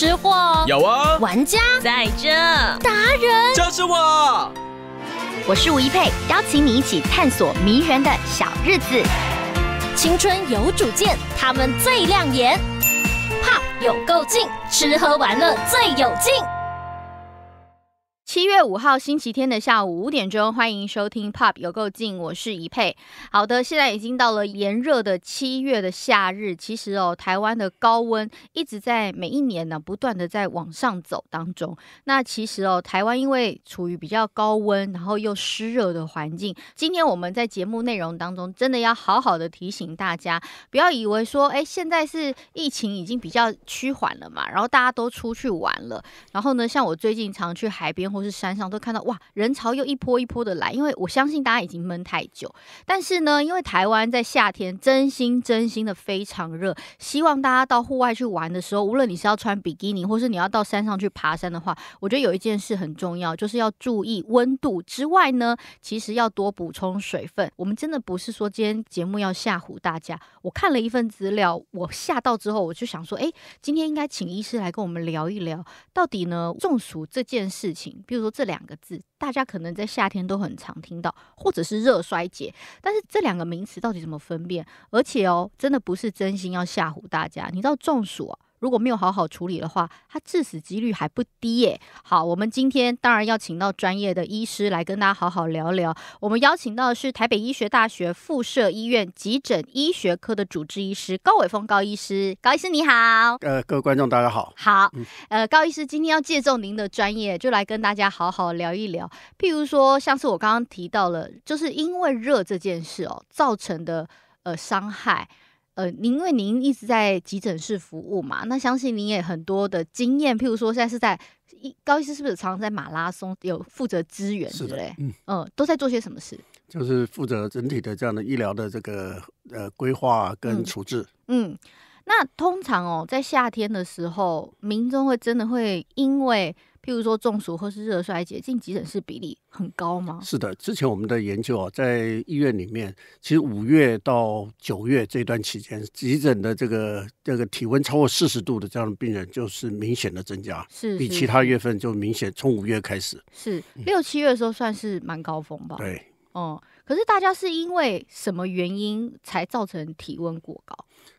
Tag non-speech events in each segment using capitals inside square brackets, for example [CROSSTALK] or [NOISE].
吃货有啊，玩家在这，达人，就是我。我是吴一佩，邀请你一起探索迷人的小日子。青春有主见，他们最亮眼。怕有够劲，吃喝玩乐最有劲。七月五号星期天的下午五点钟，欢迎收听 Pop 有够近，我是怡佩。好的，现在已经到了炎热的七月的夏日，其实哦，台湾的高温一直在每一年呢不断的在往上走当中。那其实哦，台湾因为处于比较高温，然后又湿热的环境，今天我们在节目内容当中真的要好好的提醒大家，不要以为说，哎，现在是疫情已经比较趋缓了嘛，然后大家都出去玩了，然后呢，像我最近常去海边或或是山上都看到哇，人潮又一波一波的来，因为我相信大家已经闷太久。但是呢，因为台湾在夏天真心真心的非常热，希望大家到户外去玩的时候，无论你是要穿比基尼，或是你要到山上去爬山的话，我觉得有一件事很重要，就是要注意温度之外呢，其实要多补充水分。我们真的不是说今天节目要吓唬大家。我看了一份资料，我吓到之后，我就想说，哎，今天应该请医师来跟我们聊一聊，到底呢中暑这件事情。比如说这两个字，大家可能在夏天都很常听到，或者是热衰竭。但是这两个名词到底怎么分辨？而且哦，真的不是真心要吓唬大家。你知道中暑啊？如果没有好好处理的话，它致死几率还不低耶。好，我们今天当然要请到专业的医师来跟大家好好聊聊。我们邀请到的是台北医学大学附设医院急诊医学科的主治医师高伟峰高医师。高医师你好。呃，各位观众大家好。好，呃，高医师今天要借重您的专业，就来跟大家好好聊一聊。譬如说，像是我刚刚提到了，就是因为热这件事哦造成的呃伤害。呃，您因为您一直在急诊室服务嘛，那相信您也很多的经验。譬如说，现在是在一高医师是不是常常在马拉松有负责支援之类？嗯嗯，都在做些什么事？就是负责整体的这样的医疗的这个呃规划跟处置。嗯，那通常哦，在夏天的时候，民众会真的会因为。譬如说中暑或是热衰竭，进急诊室比例很高吗？是的，之前我们的研究啊，在医院里面，其实五月到九月这段期间，急诊的这个这个体温超过四十度的这样的病人，就是明显的增加，是比其他月份就明显。从五月开始，是六七月的时候算是蛮高峰吧？对，哦，可是大家是因为什么原因才造成体温过高？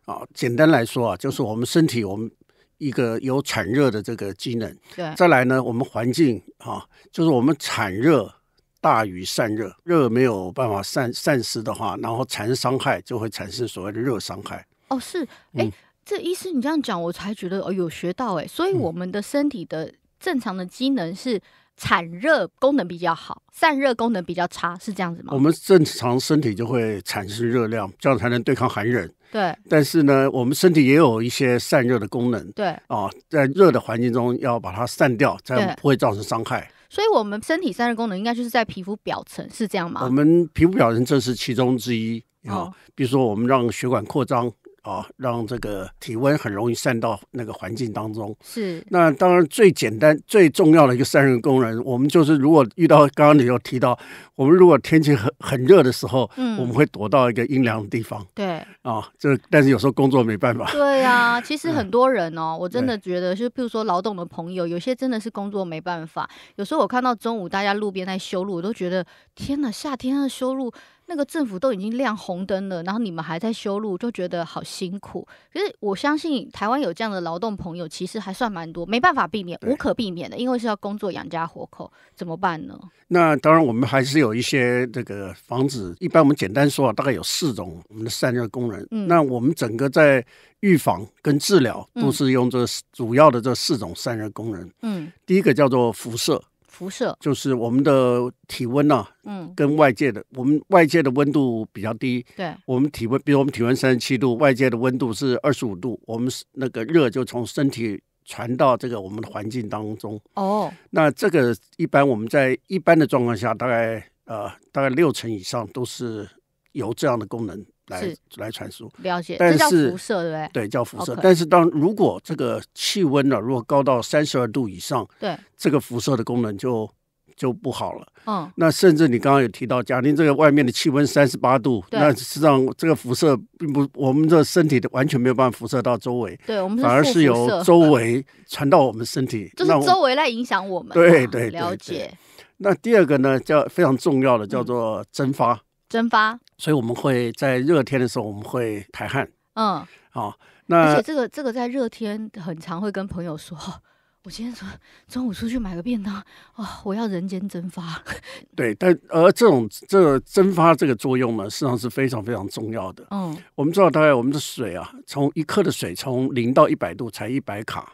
啊，简单来说啊，就是我们身体我们。一个有产热的这个机能，对，再来呢，我们环境啊，就是我们产热大于散热，热没有办法散散失的话，然后产生伤害，就会产生所谓的热伤害。哦，是，哎，这医师你这样讲，我才觉得哦有学到哎，所以我们的身体的正常的机能是。产热功能比较好，散热功能比较差，是这样子吗？我们正常身体就会产生热量，这样才能对抗寒冷。对。但是呢，我们身体也有一些散热的功能。对。啊，在热的环境中要把它散掉，才不会造成伤害。所以，我们身体散热功能应该就是在皮肤表层，是这样吗？我们皮肤表层这是其中之一啊。比如说，我们让血管扩张。啊，让这个体温很容易散到那个环境当中。是。那当然最简单、最重要的一个散热功能，我们就是如果遇到刚刚你有提到，我们如果天气很很热的时候，嗯，我们会躲到一个阴凉的地方。对。啊，这但是有时候工作没办法。对呀，其实很多人哦，我真的觉得，就比如说劳动的朋友，有些真的是工作没办法。有时候我看到中午大家路边在修路，我都觉得天哪，夏天的修路。那个政府都已经亮红灯了，然后你们还在修路，就觉得好辛苦。可是我相信台湾有这样的劳动朋友，其实还算蛮多，没办法避免，无可避免的，因为是要工作养家活口，怎么办呢？那当然，我们还是有一些这个防止。一般我们简单说啊，大概有四种我们的散热功能。嗯，那我们整个在预防跟治疗都是用这主要的这四种散热功能。嗯，第一个叫做辐射。辐射。就是我们的体温呐，嗯，跟外界的我们外界的温度比较低，对，我们体温，比如我们体温三十七度，外界的温度是二十五度，我们那个热就从身体传到这个我们的环境当中。哦，那这个一般我们在一般的状况下，大概呃大概六成以上都是有这样的功能。来来传输，了解，但是辐射对不对？对，叫辐射。但是当如果这个气温呢，如果高到三十二度以上，对，这个辐射的功能就就不好了。嗯，那甚至你刚刚有提到，假定这个外面的气温三十八度，那实际上这个辐射并不，我们的身体的完全没有办法辐射到周围。对，我们反而是由周围传到我们身体，[LAUGHS] 就是周围来影响我们。对对，了解。那第二个呢，叫非常重要的，叫做蒸发。蒸发。所以我们会在热天的时候，我们会排汗。嗯。好，那而且这个这个在热天很常会跟朋友说。[LAUGHS] 我今天说中午出去买个便当啊，我要人间蒸发。[LAUGHS] 对，但而这种这个蒸发这个作用呢，实际上是非常非常重要的。嗯，我们知道大概我们的水啊，从一克的水从零到一百度才一百卡。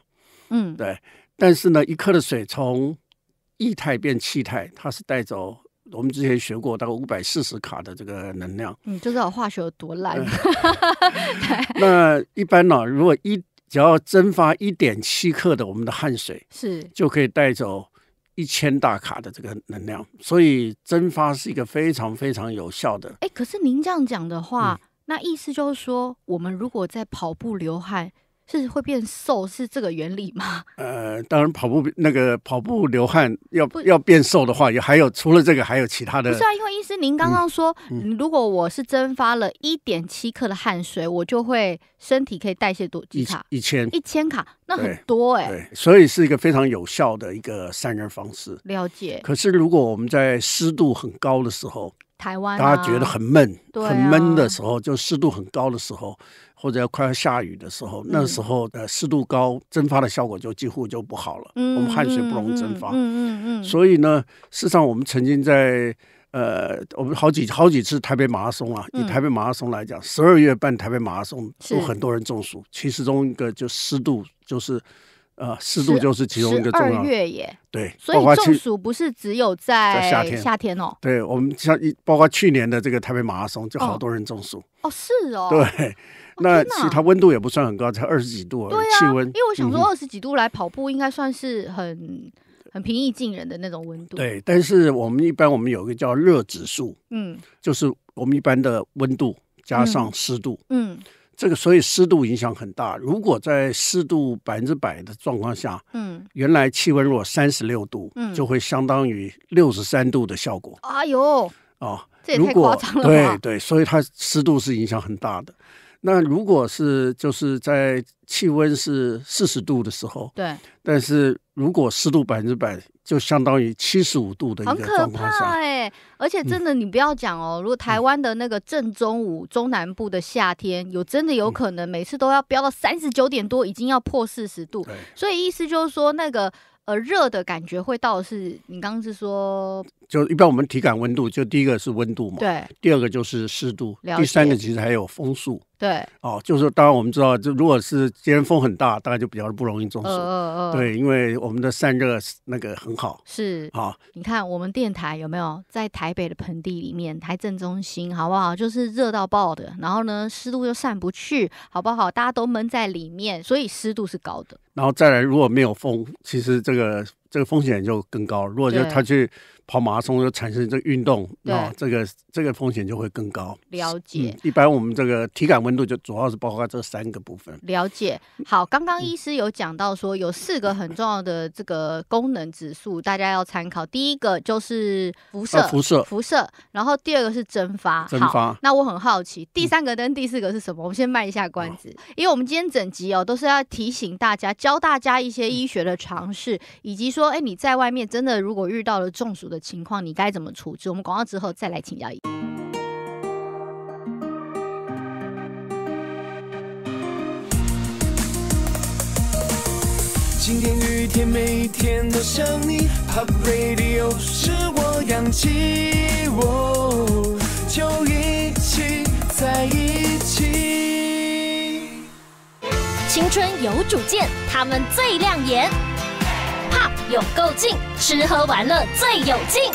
嗯，对。但是呢，一克的水从液态变气态，它是带走我们之前学过大概五百四十卡的这个能量。嗯，就知道化学有多烂。[LAUGHS] [LAUGHS] 那一般呢，如果一只要蒸发一点七克的我们的汗水，是就可以带走一千大卡的这个能量，所以蒸发是一个非常非常有效的。哎，可是您这样讲的话，那意思就是说，我们如果在跑步流汗。是会变瘦，是这个原理吗？[LAUGHS] 呃，当然跑步那个跑步流汗要要变瘦的话，也还有除了这个还有其他的。不是啊，因为医师您刚刚说，如果我是蒸发了一点七克的汗水，我就会身体可以代谢多几卡？一千一千卡，那很多哎。对，所以是一个非常有效的一个散热方式。了解。可是如果我们在湿度很高的时候，台湾大家觉得很闷，很闷的时候，就湿度很高的时候。或者要快要下雨的时候，那时候呃湿度高，蒸发的效果就几乎就不好了。嗯，我们汗水不容易蒸发。嗯嗯嗯。所以呢，事实上我们曾经在呃，我们好几好几次台北马拉松啊，以台北马拉松来讲，十二月办台北马拉松，有很多人中暑。其中一个就湿度，就是呃湿度就是其中一个重要。月耶。对。所以中暑不是只有在夏天夏天哦。对我们像一包括去年的这个台北马拉松，就好多人中暑。哦，是哦。对。[LAUGHS] 那其他温度也不算很高，才二十几度，对气温。因为我想说，二十几度来跑步应该算是很很平易近人的那种温度。对，但是我们一般我们有一个叫热指数，嗯，就是我们一般的温度加上湿度，嗯，这个所以湿度影响很大。如果在湿度百分之百的状况下，嗯，原来气温如果三十六度，嗯，就会相当于六十三度的效果。哎呦，哦，这也太夸张了对对，所以它湿度是影响很大的。那如果是就是在气温是四十度的时候，对，但是如果湿度百分之百，就相当于七十五度的一个状况下，哎，而且真的你不要讲哦，如果台湾的那个正中午中南部的夏天，有真的有可能每次都要飙到三十九点多，已经要破四十度，所以意思就是说那个。呃，热的感觉会到是，你刚刚是说，就一般我们体感温度，就第一个是温度嘛，对，第二个就是湿度，第三个其实还有风速。对，哦，就是当然我们知道，就如果是今天风很大，大概就比较不容易中暑。嗯嗯对，因为我们的散热那个很好。是。好，你看我们电台有没有在台北的盆地里面，台正中心，好不好？就是热到爆的，然后呢，湿度又散不去，好不好？大家都闷在里面，所以湿度是高的。然后再来，如果没有风，其实这个这个风险就更高。如果就他去。跑马拉松就产生这个运动，那这个这个风险就会更高。了解。一般我们这个体感温度就主要是包括这三个部分。了解。好，刚刚医师有讲到说有四个很重要的这个功能指数，大家要参考。第一个就是辐射，辐射，辐射。然后第二个是蒸发，蒸发。那我很好奇，第三个跟第四个是什么？我们先卖一下关子，因为我们今天整集哦都是要提醒大家，教大家一些医学的常识，以及说，哎，你在外面真的如果遇到了中暑的。情况你该怎么处置？我们广告之后再来请教。今天雨天，每天都想你。Pop Radio 是我氧气，我就一起在一起。青春有主见，他们最亮眼。有够劲，吃喝玩乐最有劲。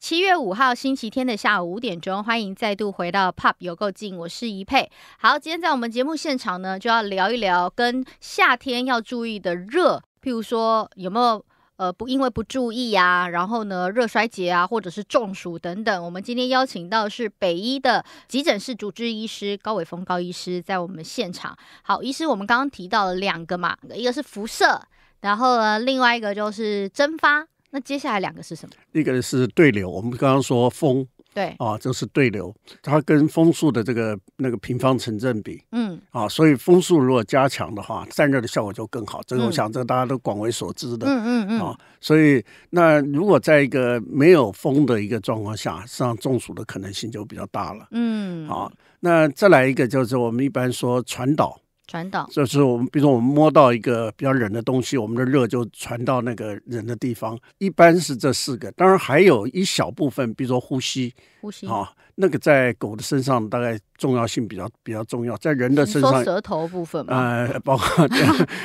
七月五号星期天的下午五点钟，欢迎再度回到 Pop 有够劲，我是怡佩。好，今天在我们节目现场呢，就要聊一聊跟夏天要注意的热，譬如说有没有呃不因为不注意啊，然后呢热衰竭啊，或者是中暑等等。我们今天邀请到是北医的急诊室主治医师高伟峰高医师在我们现场。好，医师，我们刚刚提到了两个嘛，一个是辐射。然后呢，另外一个就是蒸发，那接下来两个是什么？一个是对流，我们刚刚说风。对啊，就是对流，它跟风速的这个那个平方成正比，嗯啊，所以风速如果加强的话，散热的效果就更好。这个我想这大家都广为所知的，嗯嗯嗯啊，所以那如果在一个没有风的一个状况下，实际上中暑的可能性就比较大了，嗯啊，那再来一个就是我们一般说传导。传导就是我们，比如说我们摸到一个比较冷的东西，我们的热就传到那个人的地方。一般是这四个，当然还有一小部分，比如说呼吸，呼吸啊，那个在狗的身上大概重要性比较比较重要，在人的身上，舌头部分嘛，呃，[LAUGHS] 包括 [LAUGHS]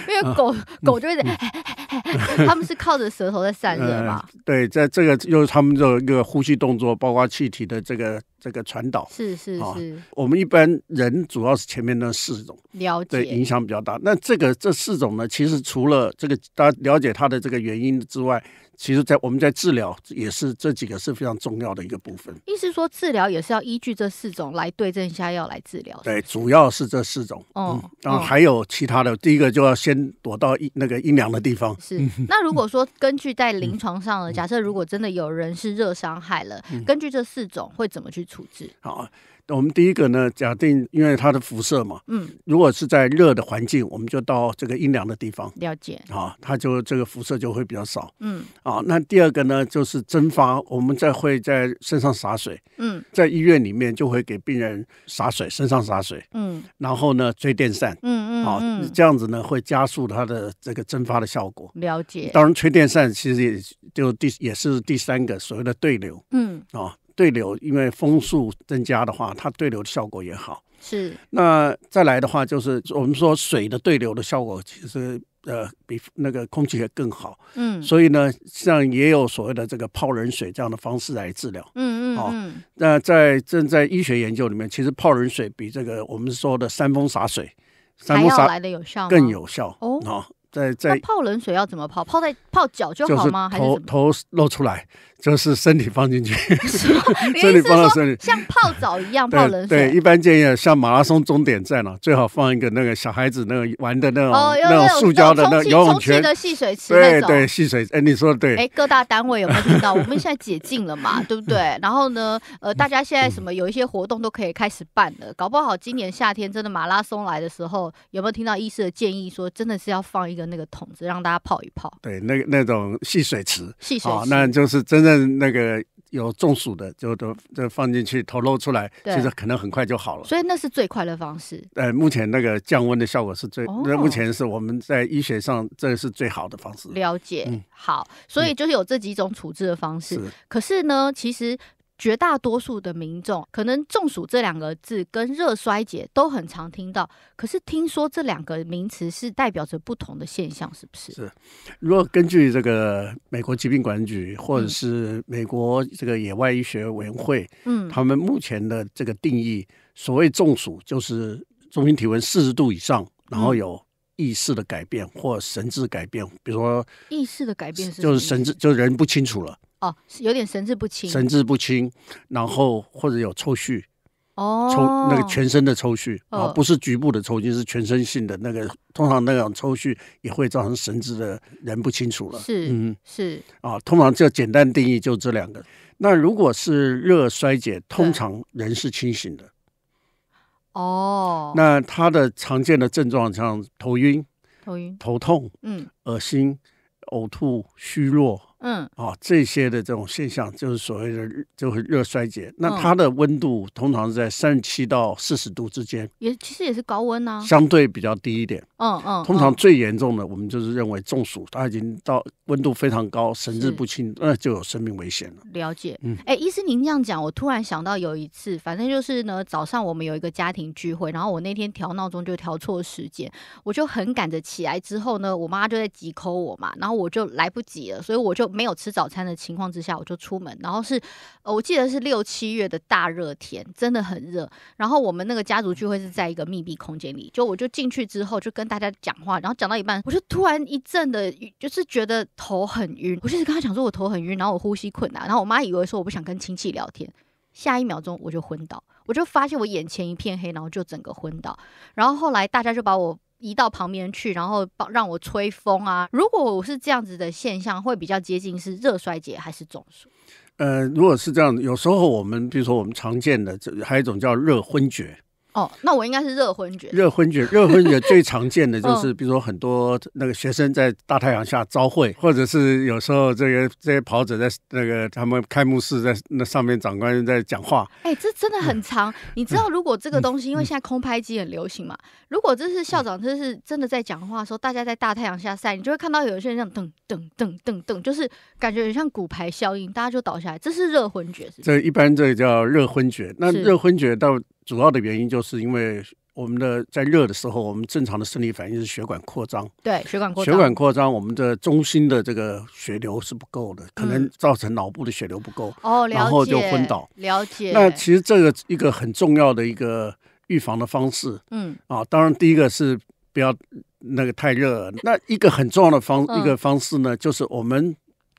因为狗狗就是 [LAUGHS] 他们是靠着舌头在散热嘛，对，在这个又是他们的一个呼吸动作，包括气体的这个。这个传导是是是，我们一般人主要是前面那四种了解影响比较大。那这个这四种呢，其实除了这个大家了解它的这个原因之外。其实，在我们在治疗也是这几个是非常重要的一个部分。意思说，治疗也是要依据这四种来对症下药来治疗。对，主要是这四种。哦，当然还有其他的。第一个就要先躲到阴那个阴凉的地方。是。那如果 [LAUGHS] 说根据在临床上的假设，如果真的有人是热伤害了，根据这四种会怎么去处置？好。我们第一个呢，假定因为它的辐射嘛，嗯，如果是在热的环境，我们就到这个阴凉的地方，了解，啊，它就这个辐射就会比较少，嗯，啊，那第二个呢，就是蒸发，我们再会在身上洒水，嗯，在医院里面就会给病人洒水，身上洒水，嗯，然后呢吹电扇，嗯嗯，啊，这样子呢会加速它的这个蒸发的效果，了解。当然吹电扇其实也就第也是第三个所谓的对流，嗯，啊。对流，因为风速增加的话，它对流的效果也好。是。那再来的话，就是我们说水的对流的效果，其实呃比那个空气也更好。嗯。所以呢，像也有所谓的这个泡冷水这样的方式来治疗。嗯嗯。哦。那在正在医学研究里面，其实泡冷水比这个我们说的山风洒水，山风洒来的有效，更有效。哦。啊。在在泡冷水要怎么泡？泡在泡脚就好吗？还是头头露出来？就是身体放进去 [LAUGHS] [LAUGHS] 身体放到身体，像泡澡一样泡冷水。对，一般建议像马拉松终点站了，最好放一个那个小孩子那个玩的那种那种塑胶的那游泳圈的戏水池对对，戏水。哎，你说的对。哎，各大单位有没有听到？我们现在解禁了嘛，对不对？然后呢，呃，大家现在什么有一些活动都可以开始办了。搞不好今年夏天真的马拉松来的时候，有没有听到医师的建议说，真的是要放一个那个桶子让大家泡一泡？对，那个那种细水池，戏水池，那就是真正那个。有中暑的就都就放进去，头露出来，其实可能很快就好了。所以那是最快的方式。呃，目前那个降温的效果是最，那目前是我们在医学上这是最好的方式。了解，好，所以就是有这几种处置的方式。可是呢，其实。绝大多数的民众可能中暑这两个字跟热衰竭都很常听到，可是听说这两个名词是代表着不同的现象，是不是？是。如果根据这个美国疾病管理局或者是美国这个野外医学委员会，嗯，他们目前的这个定义，所谓中暑就是中心体温四十度以上，然后有意识的改变或神志改变，比如说意识的改变是就是神志就人不清楚了。哦，有点神志不清，神志不清，然后或者有抽搐，哦，抽那个全身的抽搐啊，不是局部的抽筋，是全身性的那个，通常那种抽搐也会造成神志的人不清楚了，是，嗯，是啊，通常就简单定义就这两个。那如果是热衰竭，通常人是清醒的，哦，那他的常见的症状像头晕、头晕、头痛、嗯，恶心、呕吐、虚弱。嗯，哦，这些的这种现象就是所谓的就是热衰竭。那它的温度通常是在三十七到四十度之间，也其实也是高温啊，相对比较低一点。嗯嗯，通常最严重的，我们就是认为中暑，它已经到温度非常高，神志不清，那就有生命危险了。了解。嗯，哎，医师您这样讲，我突然想到有一次，反正就是呢，早上我们有一个家庭聚会，然后我那天调闹钟就调错时间，我就很赶着起来之后呢，我妈就在急抠我嘛，然后我就来不及了，所以我就。没有吃早餐的情况之下，我就出门，然后是，我记得是六七月的大热天，真的很热。然后我们那个家族聚会是在一个密闭空间里，就我就进去之后就跟大家讲话，然后讲到一半，我就突然一阵的，就是觉得头很晕。我就是跟他讲说我头很晕，然后我呼吸困难，然后我妈以为说我不想跟亲戚聊天，下一秒钟我就昏倒，我就发现我眼前一片黑，然后就整个昏倒。然后后来大家就把我。移到旁边去，然后帮让我吹风啊。如果我是这样子的现象，会比较接近是热衰竭还是中暑？呃，如果是这样，有时候我们比如说我们常见的，还有一种叫热昏厥。哦，那我应该是热昏厥。热昏厥，热昏厥最常见的就是，比如说很多那个学生在大太阳下朝会，或者是有时候这个这些跑者在那个他们开幕式在那上面长官在讲话。哎，这真的很 [LAUGHS] 长。你知道，如果这个东西，因为现在空拍机很流行嘛，如果这是校长，这是真的在讲话的时候，大家在大太阳下晒，你就会看到有些人这样噔噔噔噔噔，就是感觉很像骨牌效应，大家就倒下来，这是热昏厥。这一般这个叫热昏厥。那热昏厥到主要的原因就是因为。我们的在热的时候，我们正常的生理反应是血管扩张。对，血管扩张。血管扩张，我们的中心的这个血流是不够的，可能造成脑部的血流不够。哦，然后就昏倒。了解。那其实这个一个很重要的一个预防的方式。嗯。啊，当然第一个是不要那个太热。那一个很重要的方一个方式呢，就是我们。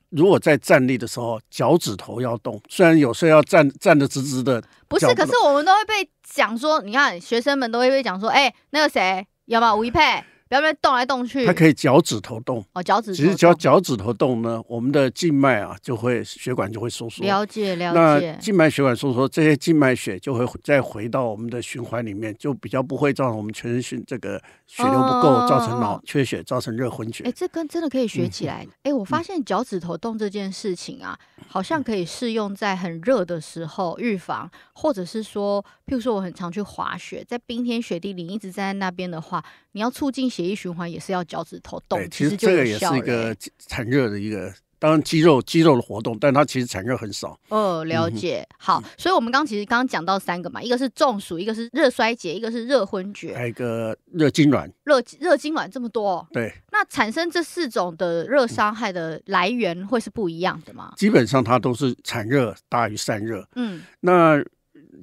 如果在站立的时候，脚趾头要动，虽然有时候要站站的直直的，不是，可是我们都会被讲说，你看学生们都会被讲说，哎，那个谁，有没有？吴一佩。不要不要动来动去，它可以脚趾头动哦，脚趾。其实脚脚趾头动呢，我们的静脉啊就会血管就会收缩。了解了解。那静脉血管收缩，这些静脉血就会再回到我们的循环里面，就比较不会造成我们全身这个血流不够，造成脑缺血，造成热昏厥。哎，这跟真的可以学起来。哎，我发现脚趾头动这件事情啊，好像可以适用在很热的时候预防，或者是说，譬如说我很常去滑雪，在冰天雪地里一直站在那边的话。你要促进血液循环，也是要脚趾头动。其实这个也是一个产热的一个，当然肌肉肌肉的活动，但它其实产热很少。哦，了解。好，所以我们刚其实刚刚讲到三个嘛，一个是中暑，一个是热衰竭，一个是热昏厥，还有一个热痉挛。热热痉挛这么多，对。那产生这四种的热伤害的来源会是不一样的吗？基本上它都是产热大于散热。嗯，那。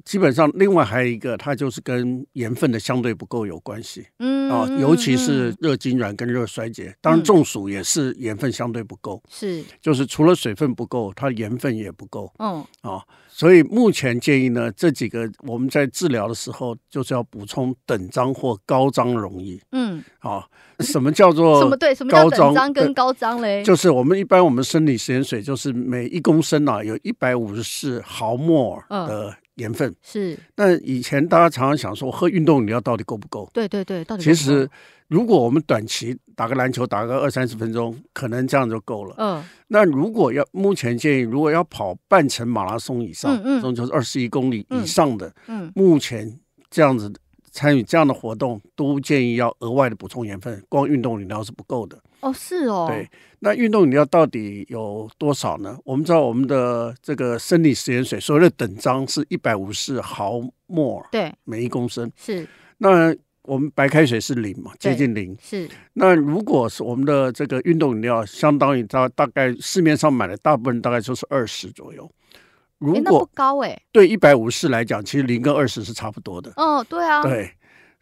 基本上，另外还有一个，它就是跟盐分的相对不够有关系。嗯，啊，尤其是热痉挛跟热衰竭，当然中暑也是盐分相对不够。是，就是除了水分不够，它盐分也不够。嗯，啊，所以目前建议呢，这几个我们在治疗的时候，就是要补充等张或高张溶液。嗯，啊，什么叫做什么对？什么叫等张跟高张嘞？就是我们一般我们生理食盐水，就是每一公升啊有一百五十四毫摩尔的。盐分是，那以前大家常常想说，喝运动饮料到底够不够？对对对，到底其实如果我们短期打个篮球，打个二三十分钟，可能这样就够了。嗯，那如果要目前建议，如果要跑半程马拉松以上，嗯嗯，就是二十一公里以上的，嗯，目前这样子参与这样的活动，都建议要额外的补充盐分，光运动饮料是不够的。哦，是哦。对，那运动饮料到底有多少呢？我们知道我们的这个生理食盐水所谓的等张是一百五十毫摩尔，对，每一公升是。那我们白开水是零嘛，接近零。是。那如果是我们的这个运动饮料，相当于大大概市面上买的大部分大概就是二十左右。如果不高哎。对一百五十来讲，其实零跟二十是差不多的。哦，对啊。对。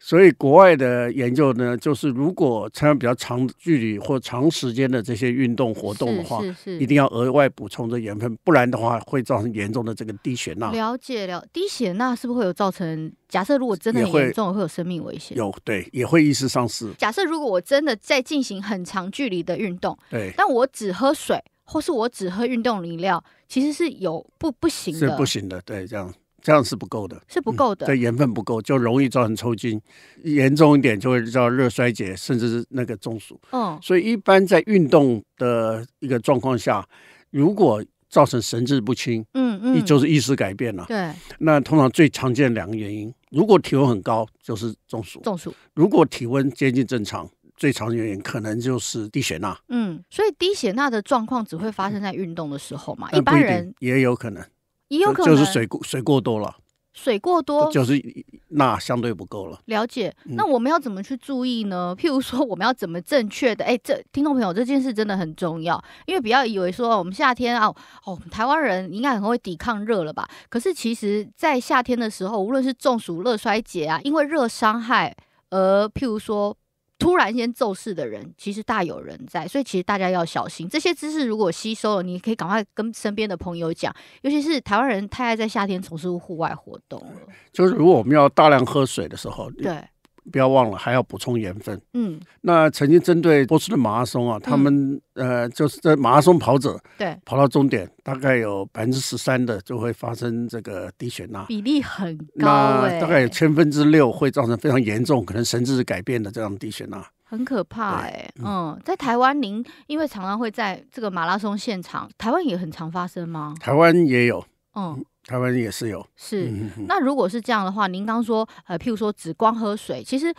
所以国外的研究呢，就是如果参加比较长距离或长时间的这些运动活动的话，一定要额外补充这盐分，不然的话会造成严重的这个低血钠。了解了，低血钠是不是会有造成？假设如果真的很严重，会有生命危险。有对，也会意识丧失。假设如果我真的在进行很长距离的运动，对，但我只喝水，或是我只喝运动饮料，其实是有不不行的，是不行的。对，这样。这样是不够的，是不够的。对，盐分不够，就容易造成抽筋，严重一点就会叫热衰竭，甚至是那个中暑。嗯，所以一般在运动的一个状况下，如果造成神志不清，嗯嗯，就是意识改变了。对，那通常最常见两个原因，如果体温很高，就是中暑；中暑。如果体温接近正常，最常见原因可能就是低血钠。嗯，所以低血钠的状况只会发生在运动的时候嘛？一般人也有可能。也有可能就是水过水过多了，水过多就是钠相对不够了。了解，那我们要怎么去注意呢？譬如说，我们要怎么正确的？哎，这听众朋友，这件事真的很重要，因为不要以为说我们夏天啊，哦，台湾人应该很会抵抗热了吧？可是其实，在夏天的时候，无论是中暑、热衰竭啊，因为热伤害而譬如说。突然间骤逝的人，其实大有人在，所以其实大家要小心。这些知识如果吸收了，你可以赶快跟身边的朋友讲。尤其是台湾人太爱在夏天从事户外活动了。就是如果我们要大量喝水的时候，对，不要忘了还要补充盐分。嗯，那曾经针对波士顿马拉松啊，他们呃就是在马拉松跑者对。跑到终点，大概有百分之十三的就会发生这个低血钠，比例很高大概有千分之六会造成非常严重，可能神志改变的这样低血钠。很可怕哎，嗯，在台湾，您因为常常会在这个马拉松现场，台湾也很常发生吗？台湾也有，嗯，台湾也是有。是，那如果是这样的话，您刚说，呃，譬如说只光喝水，其实。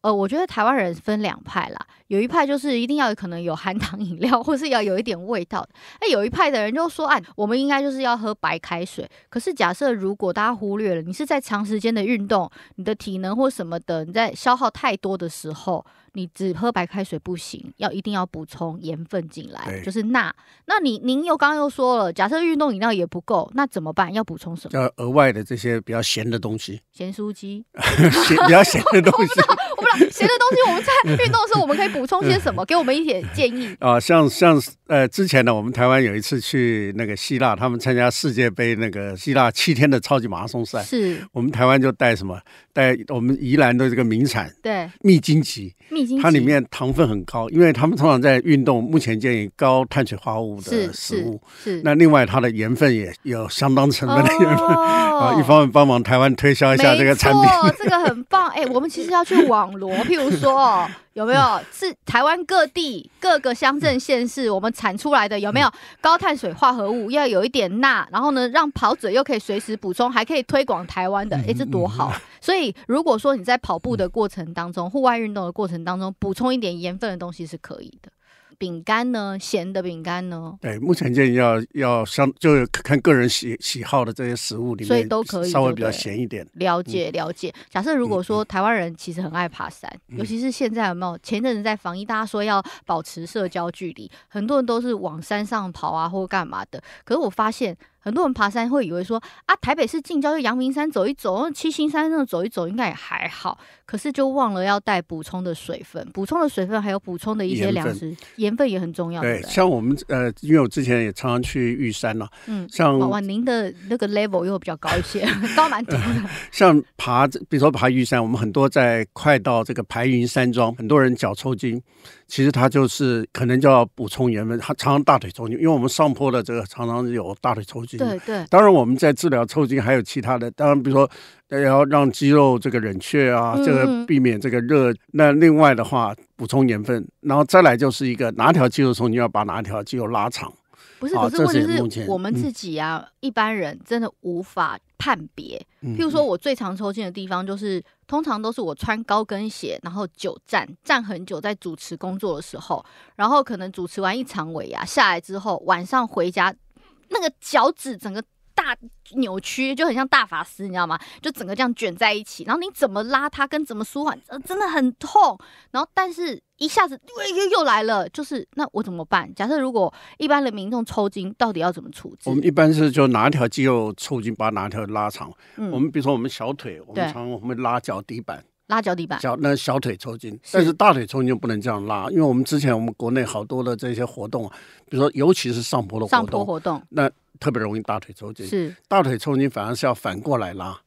呃，我觉得台湾人分两派啦，有一派就是一定要可能有含糖饮料，或是要有一点味道的。那有一派的人就说，哎，我们应该就是要喝白开水。可是假设如果大家忽略了，你是在长时间的运动，你的体能或什么的，你在消耗太多的时候。你只喝白开水不行，要一定要补充盐分进来，就是钠。那你您又刚刚又说了，假设运动饮料也不够，那怎么办？要补充什么？要额外的这些比较咸的东西，咸酥鸡，[LAUGHS] 咸比较咸的东西。我不知道咸的东西，我们在 [LAUGHS] 运动的时候我们可以补充些什么？给我们一点建议啊。像像呃，之前呢，我们台湾有一次去那个希腊，他们参加世界杯那个希腊七天的超级马拉松赛，是我们台湾就带什么？带我们宜兰的这个名产，对，蜜金桔。它里面糖分很高，因为他们通常在运动，目前建议高碳水化合物的食物。是那另外它的盐分也有相当成分的盐分 [LAUGHS] 啊，一方面帮忙台湾推销一下这个产品，这个很棒。哎，我们其实要去网罗，[LAUGHS] 譬如说。有没有是台湾各地各个乡镇县市，我们产出来的有没有高碳水化合物？要有一点钠，然后呢，让跑者又可以随时补充，还可以推广台湾的，哎，这多好！所以如果说你在跑步的过程当中，户外运动的过程当中，补充一点盐分的东西是可以的。饼干呢？咸的饼干呢？对，目前建议要要相，就看个人喜喜好的这些食物里面，所以都可以稍微比较咸一点。了解了解。假设如果说台湾人其实很爱爬山，尤其是现在有没有？前阵子在防疫，大家说要保持社交距离，很多人都是往山上跑啊，或干嘛的。可是我发现。很多人爬山会以为说啊，台北市近郊就阳明山走一走，七星山那走一走应该也还好，可是就忘了要带补充的水分，补充的水分还有补充的一些粮食，盐分也很重要。对，像我们呃，因为我之前也常常去玉山了，嗯，像哇，您的那个 level 又比较高一些，[LAUGHS] 高蛮多的。像爬，比如说爬玉山，我们很多在快到这个排云山庄，很多人脚抽筋。其实它就是可能就要补充盐分，它常常大腿抽筋，因为我们上坡的这个常常有大腿抽筋。对对。当然我们在治疗抽筋还有其他的，当然比如说要让肌肉这个冷却啊，这个避免这个热。那另外的话补充盐分，然后再来就是一个哪条肌肉抽筋要把哪条肌肉拉长。不是，可是问题是我们自己啊，一般人真的无法判别。譬如说我最常抽筋的地方就是。通常都是我穿高跟鞋，然后久站站很久，在主持工作的时候，然后可能主持完一场尾牙下来之后，晚上回家，那个脚趾整个大扭曲，就很像大法师，你知道吗？就整个这样卷在一起，然后你怎么拉它，跟怎么舒缓，呃，真的很痛。然后但是。一下子又又又来了，就是那我怎么办？假设如果一般的民众抽筋，到底要怎么处置？我们一般是就哪一条肌肉抽筋，把哪一条拉长。我们比如说我们小腿，我们常常我们拉脚底板，拉脚底板，脚那小腿抽筋，但是大腿抽筋就不能这样拉，因为我们之前我们国内好多的这些活动，比如说尤其是上坡的上坡活动，那特别容易大腿抽筋。是大腿抽筋反而是要反过来拉。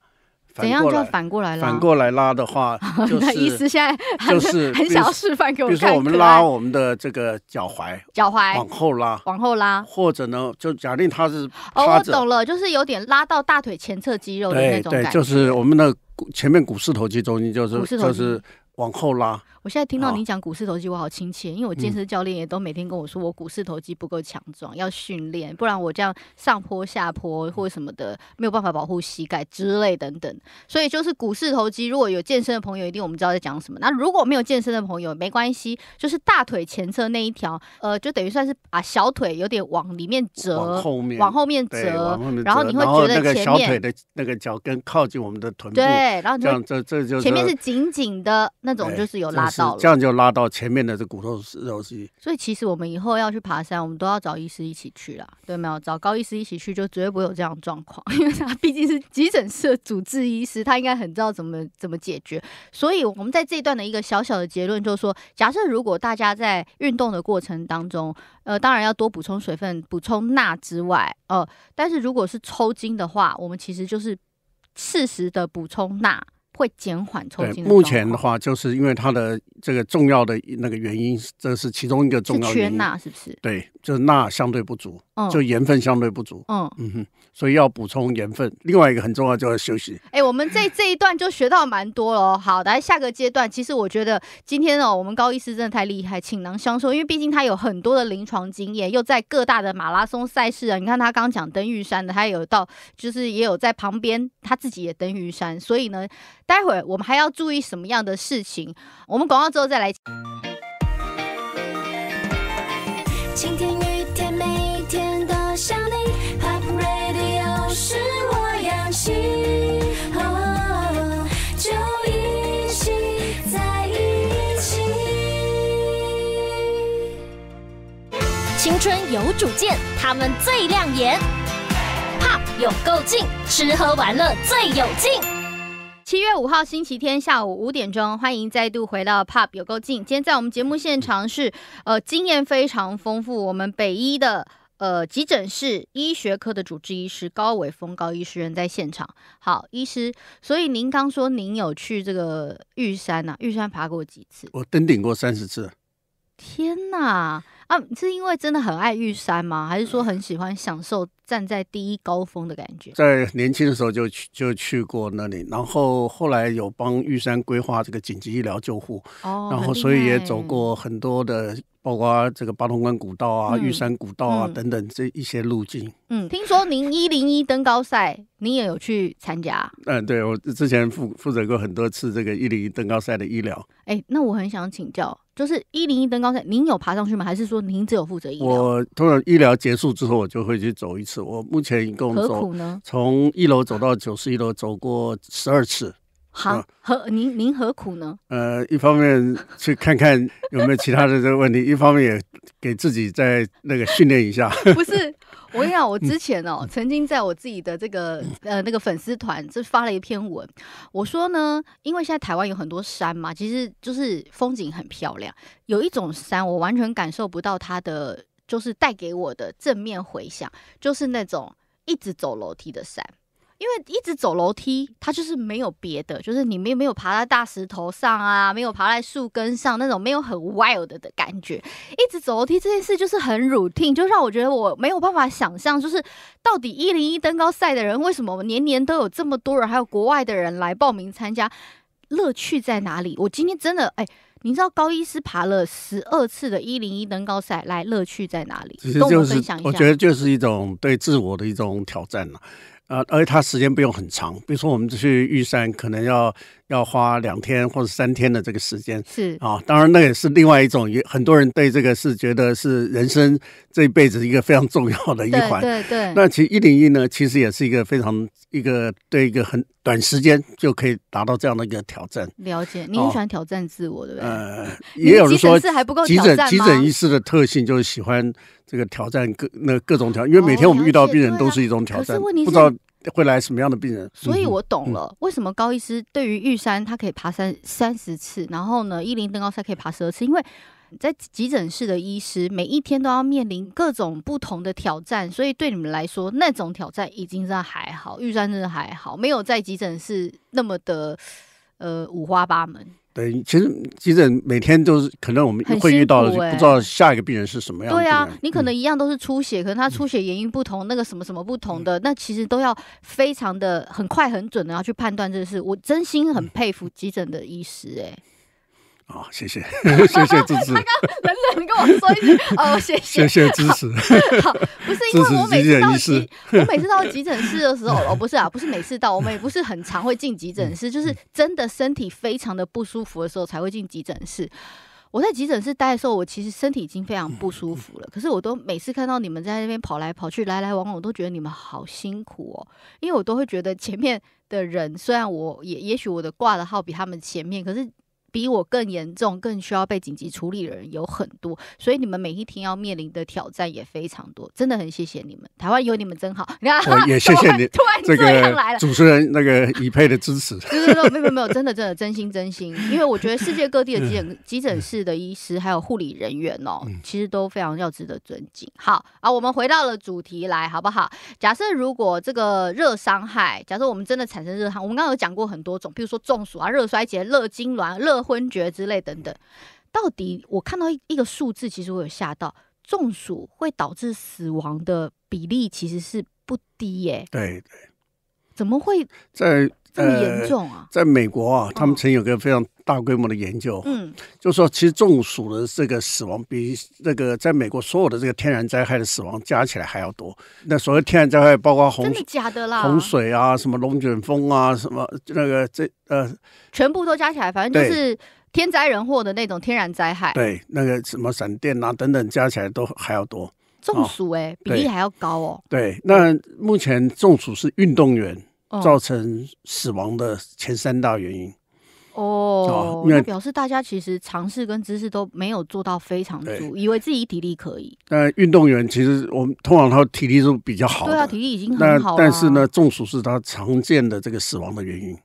怎样叫反过来拉？反过来拉的话，[LAUGHS] 就是意思现在就是很想要示范给我看。比如说，我们拉我们的这个脚踝，脚踝往后拉，往后拉，或者呢，就假定他是哦，我懂了，就是有点拉到大腿前侧肌肉的那种感觉。对，就是我们的前面股四头肌中心，就是就是往后拉。我现在听到你讲股四头肌，我好亲切，因为我健身教练也都每天跟我说，我股四头肌不够强壮，要训练，不然我这样上坡下坡或者什么的没有办法保护膝盖之类等等。所以就是股四头肌，如果有健身的朋友，一定我们知道在讲什么。那如果没有健身的朋友，没关系，就是大腿前侧那一条，呃，就等于算是把小腿有点往里面折，往后面，往后面折，然后你会觉得前面的那个脚跟靠近我们的臀部，对，然后这样这这就前面是紧紧的那种，就是有拉。这样就拉到前面的这骨头肉肌。所以其实我们以后要去爬山，我们都要找医师一起去啦，对没有？找高医师一起去，就绝对不会有这样的状况，[LAUGHS] 因为他毕竟是急诊室的主治医师，他应该很知道怎么怎么解决。所以，我们在这一段的一个小小的结论就是说，假设如果大家在运动的过程当中，呃，当然要多补充水分、补充钠之外，呃，但是如果是抽筋的话，我们其实就是适时的补充钠。会减缓抽筋。目前的话，就是因为它的这个重要的那个原因，这是其中一个重要原因。缺钠是不是？对，就是钠相对不足，就盐分相对不足。嗯嗯哼，所以要补充盐分。另外一个很重要就是休息。哎，我们这这一段就学到蛮多了。好，来下个阶段，其实我觉得今天哦，我们高医师真的太厉害，倾囊相授，因为毕竟他有很多的临床经验，又在各大的马拉松赛事啊。你看他刚讲登玉山的，他有到，就是也有在旁边，他自己也登玉山。所以呢，待会儿我们还要注意什么样的事情？我们广告之后再来。晴天雨天，每天都想你。Pop Radio 是我氧气，就一起在一起。青春有主见，他们最亮眼。Pop 有够劲，吃喝玩乐最有劲。七月五号星期天下午五点钟，欢迎再度回到 Pop 有够近。今天在我们节目现场是呃经验非常丰富，我们北医的呃急诊室医学科的主治医师高伟峰高医师人在现场。好，医师，所以您刚说您有去这个玉山呐？玉山爬过几次？我登顶过三十次。天哪！啊，是因为真的很爱玉山吗？还是说很喜欢享受站在第一高峰的感觉？在年轻的时候就去就去过那里，然后后来有帮玉山规划这个紧急医疗救护，哦，然后所以也走过很多的。包括这个八通关古道啊、玉山古道啊等等这一些路径。嗯，听说您一零一登高赛，您也有去参加？嗯，对我之前负负责过很多次这个一零一登高赛的医疗。哎，那我很想请教，就是一零一登高赛，您有爬上去吗？还是说您只有负责医疗？我通常医疗结束之后，我就会去走一次。我目前一共走从一楼走到九十一楼，走过十二次。好，何您您何苦呢？呃，一方面去看看有没有其他的这个问题，一方面也给自己再那个训练一下。[LAUGHS] 不是，我跟你讲，我之前哦，曾经在我自己的这个呃那个粉丝团就发了一篇文，我说呢，因为现在台湾有很多山嘛，其实就是风景很漂亮。有一种山，我完全感受不到它的就是带给我的正面回响，就是那种一直走楼梯的山。因为一直走楼梯，它就是没有别的，就是你没没有爬在大石头上啊，没有爬在树根上那种没有很 wild 的感觉。一直走楼梯这件事就是很 routine，就让我觉得我没有办法想象，就是到底一零一登高赛的人为什么年年都有这么多人，还有国外的人来报名参加，乐趣在哪里？我今天真的哎，你知道高医师爬了十二次的一零一登高赛，来乐趣在哪里？跟我分享一下。我觉得就是一种对自我的一种挑战了。啊，而且它时间不用很长，比如说我们去玉山，可能要。要花两天或者三天的这个时间是啊，当然那也是另外一种，也很多人对这个是觉得是人生这一辈子一个非常重要的一环。对对。那其实一零一呢，其实也是一个非常一个对一个很短时间就可以达到这样的一个挑战。了解，你很喜欢挑战自我，对不对？呃，也有人说还不够急诊急诊医师的特性就是喜欢这个挑战各那各种挑，因为每天我们遇到病人都是一种挑战，不知道。会来什么样的病人？所以我懂了，为什么高医师对于玉山他可以爬三三十次，然后呢，一零登高赛可以爬十二次，因为在急诊室的医师每一天都要面临各种不同的挑战，所以对你们来说，那种挑战已经是还好，预算真的还好，没有在急诊室那么的呃五花八门。对，其实急诊每天都是可能我们会遇到的，不知道下一个病人是什么样。对啊，你可能一样都是出血，可能他出血原因不同，那个什么什么不同的，那其实都要非常的很快很准的要去判断这个事。我真心很佩服急诊的医师，哎。好，谢谢，谢谢支持。他刚冷冷跟我说一句，哦，谢谢，谢谢支持。好，不是因为我每次到急，我每次到急诊室的时候，哦，不是啊，不是每次到，我们也不是很常会进急诊室，就是真的身体非常的不舒服的时候才会进急诊室。我在急诊室待的时候，我其实身体已经非常不舒服了，可是我都每次看到你们在那边跑来跑去，来来往往，我都觉得你们好辛苦哦，因为我都会觉得前面的人，虽然我也也许我的挂的号比他们前面，可是。比我更严重、更需要被紧急处理的人有很多，所以你们每一天要面临的挑战也非常多。真的很谢谢你们，台湾有你们真好。你看，也谢谢你，突然这样来了，主持人那个以佩的支持。对对对，没有没有，真的真的真心真心，因为我觉得世界各地的急诊急诊室的医师还有护理人员哦，其实都非常要值得尊敬。好啊，我们回到了主题来，好不好？假设如果这个热伤害，假设我们真的产生热伤，我们刚刚有讲过很多种，比如说中暑啊、热衰竭、热痉挛、热昏厥之类等等。到底我看到一一个数字，其实我有吓到，中暑会导致死亡的比例其实是不低耶。对对，怎么会在这么严重啊？在美国啊，他们曾有个非常大规模的研究，嗯，就说其实中暑的这个死亡比那个在美国所有的这个天然灾害的死亡加起来还要多。那所谓天然灾害，包括洪真的假的啦？洪水啊，什么龙卷风啊，什么那个这呃，全部都加起来，反正就是。天灾人祸的那种天然灾害，对那个什么闪电啊等等加起来都还要多，中暑哎比例还要高哦。对，那目前中暑是运动员造成死亡的前三大原因。哦，那表示大家其实尝试跟知识都没有做到非常足，以为自己体力可以。但运动员其实我们通常他体力是比较好，对啊，体力已经很好。但是呢，中暑是他常见的这个死亡的原因。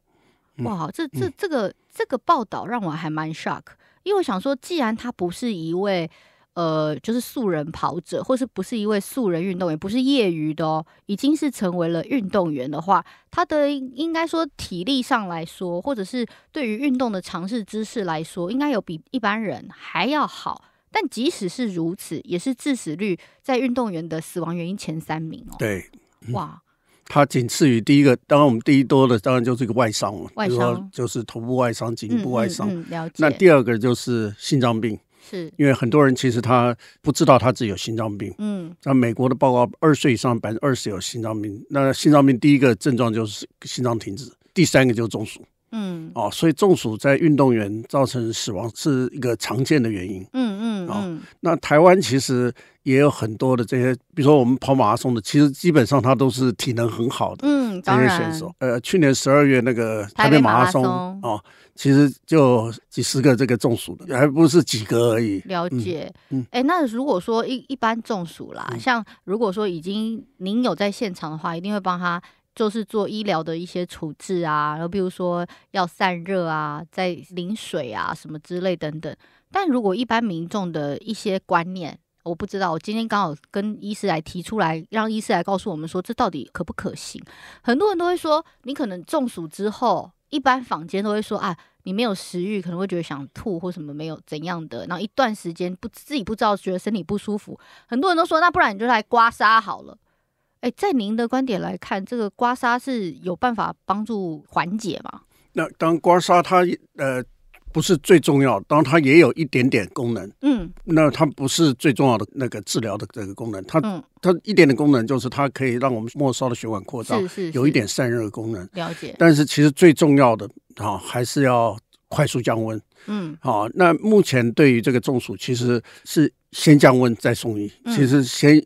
哇，这这这个这个报道让我还蛮 shock，因为我想说，既然他不是一位呃，就是素人跑者，或是不是一位素人运动员，不是业余的哦，已经是成为了运动员的话，他的应该说体力上来说，或者是对于运动的尝试知识来说，应该有比一般人还要好。但即使是如此，也是致死率在运动员的死亡原因前三名哦。对，哇。它仅次于第一个，当然我们第一多的当然就是一个外伤了，外伤就是头部外伤、颈部外伤。了解。那第二个就是心脏病，是因为很多人其实他不知道他自己有心脏病。嗯。在美国的报告，二岁以上百分之二十有心脏病。那心脏病第一个症状就是心脏停止，第三个就是中暑。嗯。哦，所以中暑在运动员造成死亡是一个常见的原因。嗯嗯。哦，那台湾其实。也有很多的这些，比如说我们跑马拉松的，其实基本上他都是体能很好的嗯这些选手。呃，去年十二月那个台北马拉松哦，其实就几十个这个中暑的，还不是几个而已。了解，嗯，哎，那如果说一一般中暑啦，像如果说已经您有在现场的话，一定会帮他就是做医疗的一些处置啊，然后比如说要散热啊，在淋水啊什么之类等等。但如果一般民众的一些观念，我不知道，我今天刚好跟医师来提出来，让医师来告诉我们说，这到底可不可行？很多人都会说，你可能中暑之后，一般坊间都会说啊，你没有食欲，可能会觉得想吐或什么没有怎样的，然后一段时间不自己不知道，觉得身体不舒服。很多人都说，那不然你就来刮痧好了。哎，在您的观点来看，这个刮痧是有办法帮助缓解吗？那当刮痧它呃。不是最重要，当然它也有一点点功能，嗯，那它不是最重要的那个治疗的这个功能，它它一点的功能就是它可以让我们末梢的血管扩张，是是，有一点散热功能，了解。但是其实最重要的啊，还是要快速降温，嗯，好，那目前对于这个中暑，其实是先降温再送医，其实先。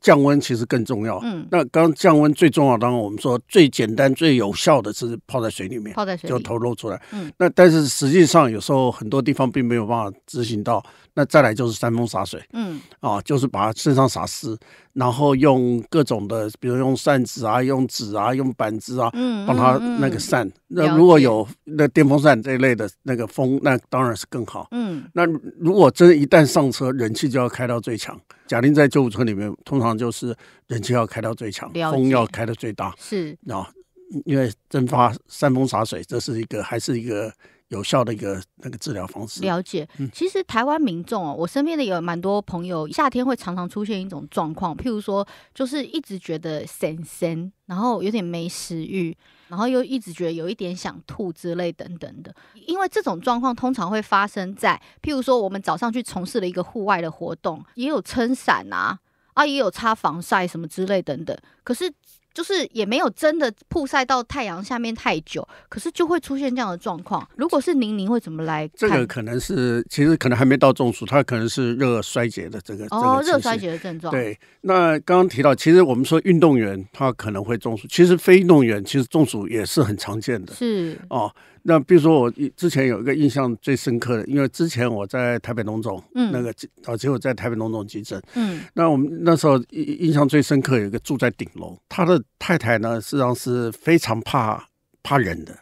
降温其实更重要。嗯，那刚降温最重要，当然我们说最简单、最有效的是泡在水里面，泡在水就头露出来。嗯，那但是实际上有时候很多地方并没有办法执行到。那再来就是山风洒水。嗯，啊，就是把身上洒湿。然后用各种的，比如用扇子啊，用纸啊，用板子啊，嗯，帮他那个扇。那如果有那电风扇这一类的那个风，那当然是更好。嗯，那如果真一旦上车，人气就要开到最强。假定在救护车里面，通常就是人气要开到最强，风要开到最大。是啊，因为蒸发扇风洒水，这是一个还是一个。有效的一个那个治疗方式。了解，其实台湾民众哦，我身边的有蛮多朋友，夏天会常常出现一种状况，譬如说，就是一直觉得神神，然后有点没食欲，然后又一直觉得有一点想吐之类等等的。因为这种状况通常会发生在，譬如说，我们早上去从事了一个户外的活动，也有撑伞啊，啊，也有擦防晒什么之类等等，可是。就是也没有真的曝晒到太阳下面太久，可是就会出现这样的状况。如果是您，您会怎么来？这个可能是，其实可能还没到中暑，它可能是热衰竭的这个哦，热衰竭的症状。对，那刚刚提到，其实我们说运动员他可能会中暑，其实非运动员其实中暑也是很常见的。是哦。那比如说我之前有一个印象最深刻的，因为之前我在台北农总，嗯，那个早期我在台北农总急诊，嗯，那我们那时候印印象最深刻有一个住在顶楼，他的太太呢实际上是非常怕怕人的，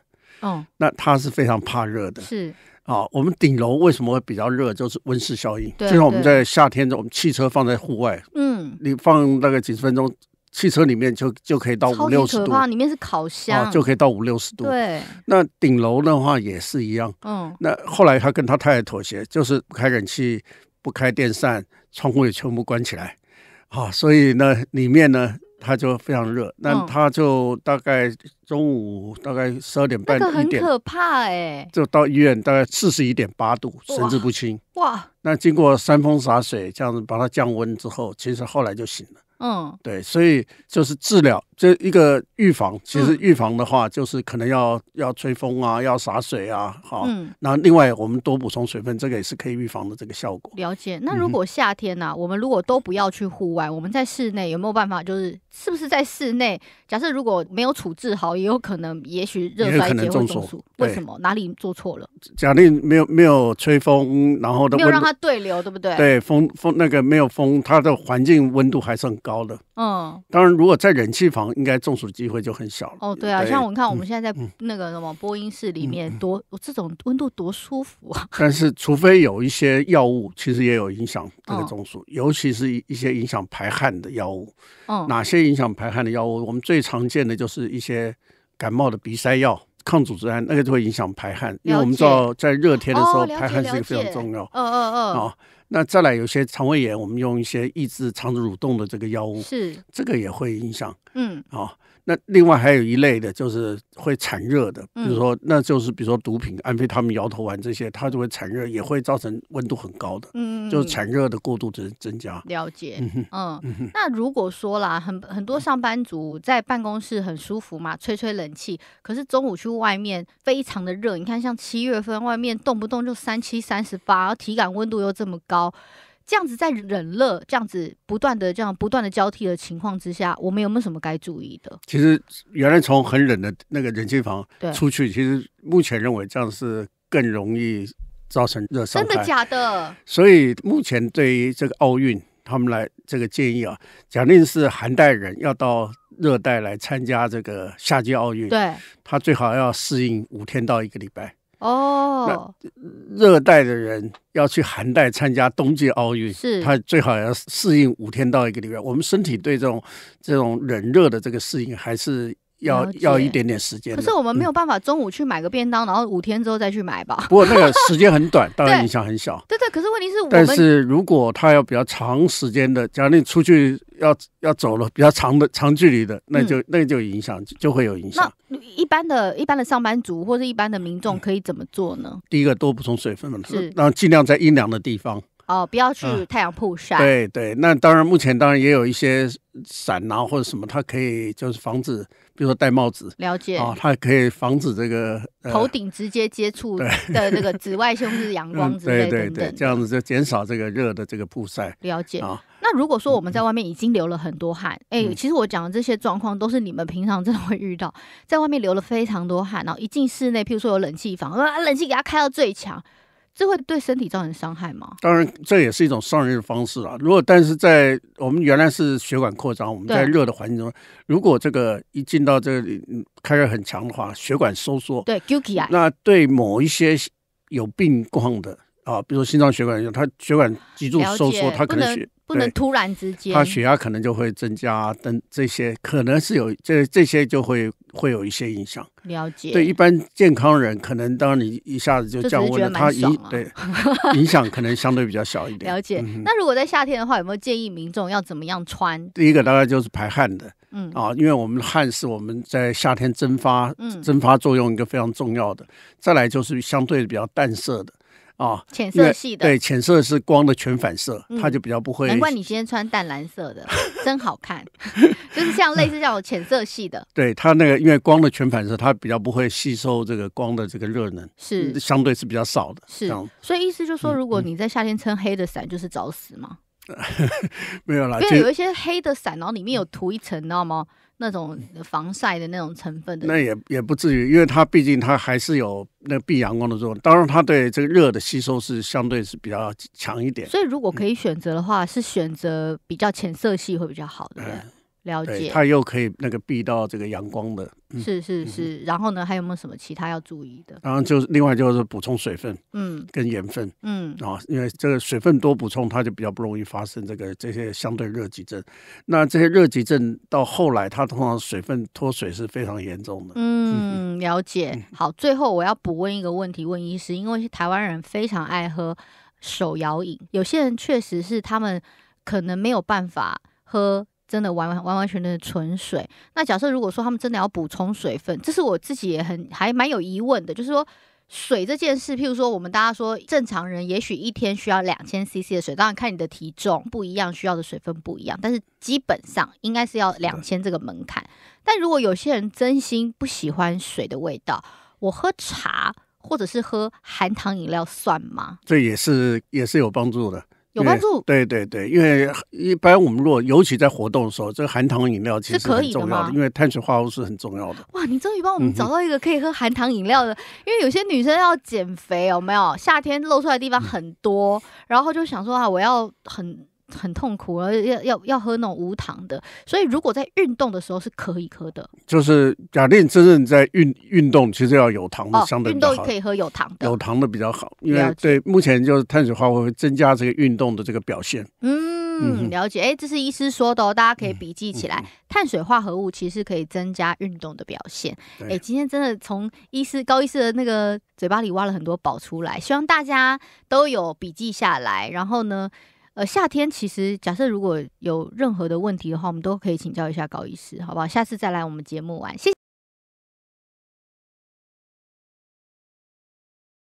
哦，那他是非常怕热的，是。啊，我们顶楼为什么会比较热，就是温室效应，就像我们在夏天，我们汽车放在户外，嗯，你放大概几十分钟。汽车里面就就可以到五六十度，里面是烤箱，就可以到五六十度。对，那顶楼的话也是一样。嗯，那后来他跟他太太妥协，就是不开冷气，不开电扇，窗户也全部关起来。啊，所以呢，里面呢，他就非常热。那他就大概中午大概十二点半一点，很可怕哎，就到医院大概四十一点八度，神志不清。哇，那经过扇风洒水这样子把它降温之后，其实后来就醒了。嗯，对，所以就是治疗。这一个预防，其实预防的话，就是可能要要吹风啊，要洒水啊，好。嗯。那另外，我们多补充水分，这个也是可以预防的这个效果。了解。那如果夏天呢，我们如果都不要去户外，我们在室内有没有办法？就是是不是在室内？假设如果没有处置好，也有可能，也许热衰竭会中暑。为什么？哪里做错了？假定没有没有吹风，然后的没有让它对流，对不对？对，风风那个没有风，它的环境温度还是很高的。嗯。当然，如果在冷气房。应该中暑机会就很小了。哦，对啊，像我们看我们现在在那个什么播音室里面，多这种温度多舒服啊！但是，除非有一些药物，其实也有影响这个中暑，尤其是一一些影响排汗的药物。嗯，哪些影响排汗的药物？我们最常见的就是一些感冒的鼻塞药、抗组织胺，那个就会影响排汗。因为我们知道，在热天的时候，排汗是一个非常重要。嗯嗯嗯。啊。那再来有些肠胃炎，我们用一些抑制肠子蠕动的这个药物，是这个也会影响。嗯，好。那另外还有一类的，就是会产热的，比如说，那就是比如说毒品、安非他命、摇头丸这些，它就会产热，也会造成温度很高的，嗯，就是产热的过度增增加。了解，嗯，那如果说啦，很很多上班族在办公室很舒服嘛，吹吹冷气，可是中午去外面非常的热，你看像七月份外面动不动就三七、三十八，体感温度又这么高。这样子在冷热这样子不断的这样不断的交替的情况之下，我们有没有什么该注意的？其实原来从很冷的那个冷气房出去，其实目前认为这样是更容易造成热伤真的假的？所以目前对于这个奥运，他们来这个建议啊，假定是寒带人要到热带来参加这个夏季奥运，对，他最好要适应五天到一个礼拜。哦，热带的人要去寒带参加冬季奥运，是，他最好要适应五天到一个礼拜。我们身体对这种这种冷热的这个适应还是。要要一点点时间，可是我们没有办法中午去买个便当，然后五天之后再去买吧。不过那个时间很短，[LAUGHS] 当然影响很小。对对，可是问题是，但是如果他要比较长时间的，假如你出去要要走了比较长的长距离的，那就那就影响就会有影响。那一般的一般的上班族或者一般的民众可以怎么做呢？第一个多补充水分，是，然后尽量在阴凉的地方。哦，不要去太阳曝晒。对对，那当然，目前当然也有一些伞啊或者什么，它可以就是防止，比如说戴帽子。了解。啊，它可以防止这个头顶直接接触的这个紫外线日阳光之类等等，这样子就减少这个热的这个曝晒。了解。啊，那如果说我们在外面已经流了很多汗，哎，其实我讲的这些状况都是你们平常真的会遇到，在外面流了非常多汗，然后一进室内，譬如说有冷气房，啊，冷气给它开到最强。这会对身体造成伤害吗？当然，这也是一种上热的方式啊。如果但是在我们原来是血管扩张，我们在热的环境中，如果这个一进到这里开热很强的话，血管收缩，对那对某一些有病况的啊，比如说心脏血管它血管脊柱收缩，它可能血。不能突然之间，他血压可能就会增加，等这些可能是有这这些就会会有一些影响。了解。对一般健康人，可能当你一下子就降温了，他影对影响可能相对比较小一点。了解。那如果在夏天的话，有没有建议民众要怎么样穿？第一个大概就是排汗的，嗯啊，因为我们汗是我们在夏天蒸发，嗯蒸发作用一个非常重要的。再来就是相对比较淡色的。啊，浅色系的，对，浅色是光的全反射，它就比较不会。难怪你今天穿淡蓝色的，真好看，[LAUGHS] 就是像类似这种浅色系的。对它那个，因为光的全反射，它比较不会吸收这个光的这个热能，是相对是比较少的。是，所以意思就是说，如果你在夏天撑黑的伞，就是找死吗？[LAUGHS] 没有啦，因为有一些黑的伞，然后里面有涂一层，知道吗？那种防晒的那种成分的，那也也不至于，因为它毕竟它还是有那避阳光的作用。当然，它对这个热的吸收是相对是比较强一点。所以，如果可以选择的话，是选择比较浅色系会比较好的。了解，它又可以那个避到这个阳光的，是是是。然后呢，还有没有什么其他要注意的？然后就是另外就是补充水分，嗯，跟盐分，嗯，啊，因为这个水分多补充，它就比较不容易发生这个这些相对热急症。那这些热急症到后来，它通常水分脱水是非常严重的。嗯，了解。好，最后我要补问一个问题，问医师，因为台湾人非常爱喝手摇饮，有些人确实是他们可能没有办法喝。真的完完完完全全的纯水。那假设如果说他们真的要补充水分，这是我自己也很还蛮有疑问的。就是说水这件事，譬如说我们大家说正常人也许一天需要两千 CC 的水，当然看你的体重不一样，需要的水分不一样，但是基本上应该是要两千这个门槛。但如果有些人真心不喜欢水的味道，我喝茶或者是喝含糖饮料算吗？这也是也是有帮助的。有帮助，对对对，因为一般我们如果尤其在活动的时候，这个含糖饮料其实是很重要的，因为碳水化合物是很重要的。哇，你终于帮我们找到一个可以喝含糖饮料的，因为有些女生要减肥，有没有？夏天露出来的地方很多，然后就想说啊，我要很。很痛苦，而要要要喝那种无糖的，所以如果在运动的时候是可以喝的。就是假定真正在运运动，其实要有糖的相对运动可以喝有糖的，有糖的比较好，因为对目前就是碳水化合物会增加这个运动的这个表现。嗯，了解。哎，这是医师说的哦，大家可以笔记起来。碳水化合物其实可以增加运动的表现。哎，今天真的从医师高医师的那个嘴巴里挖了很多宝出来，希望大家都有笔记下来，然后呢。呃，夏天其实假设如果有任何的问题的话，我们都可以请教一下高医师，好不好？下次再来我们节目玩，谢。